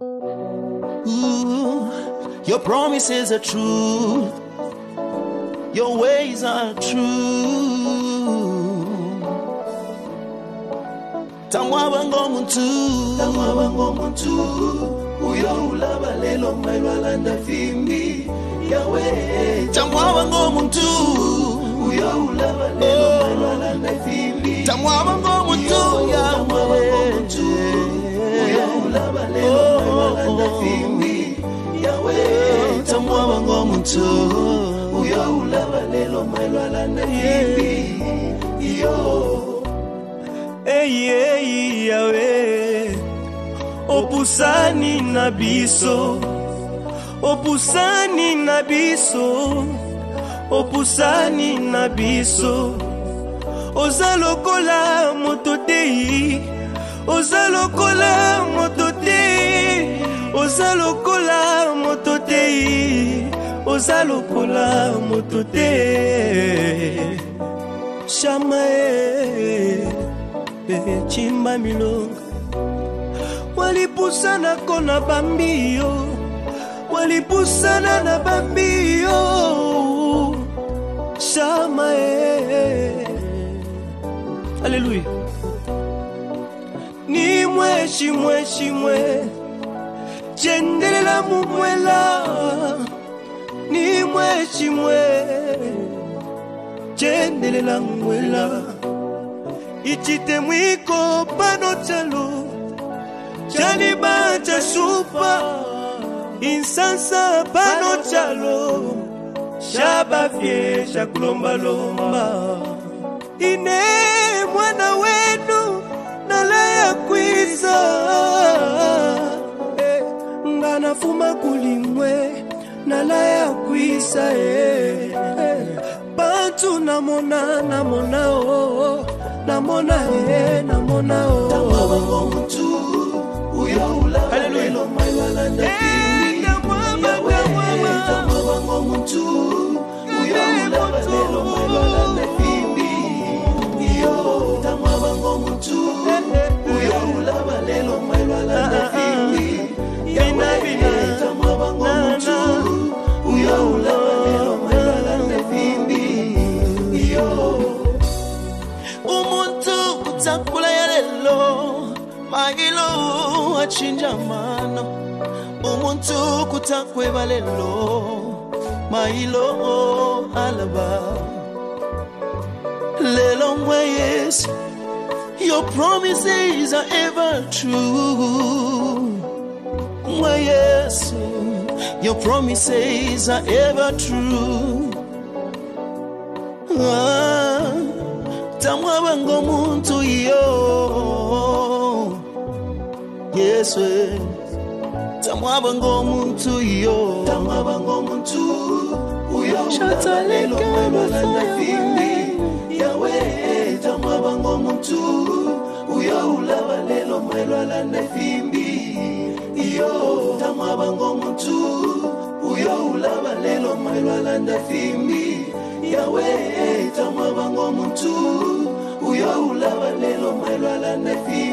Ooh, your promises are true. Your ways are true. Tamwaba ngomuntu, tamwaba ngomuntu. Uyo ulaba lelo mailwalanda fimbi yawe. Tamwaba ngomuntu, yawe. Tamwaba ngomuntu, uyo ulaba lelo mailwalanda fimbi. Yo. Ei, ei, yawe opusani na biso opusani na biso opusani na biso oza lokola moto te oza lokola moto te oza lokola moto te. Oza lokola moto te. Shama e chimba milonga. Walipusana ko na bambio walipusana na bambio shama e. Aleluya ni mwe chendelela mumwela ni mwe shimwe chendelela mwela ichite mwiko pano chalo. Chaliba cha supa insansa pano chalo. Shabafye shakulombalomba ine mwana wenu kwiza eh, nga nafuma kulingwe nalaya kwisa e bantu namona namona o namona e namona o. Uyo ulaelo mayo alandaki magilo achinja mano. Umuntu kutakweba lelo mailo alaba. Lelo ngwe yesu. Your promises are ever true. Ngwe yesu. Your promises are ever true. Ah. tamwaba ngomuntu yo yesu. Tamwaba ngomuntu yo tamwaba ngomuntu uyo. Shatalelo mabalanda fimbi yawe tamwaba ngomuntu uyo. Ulaba lelo mailwalanda fimbi yo tamwaba ngomuntu uyo. Ulaba lelo mailwalanda fimbi yawe tamwaba ngomuntu uyo. Ulaba lelo mailwalanda fimbi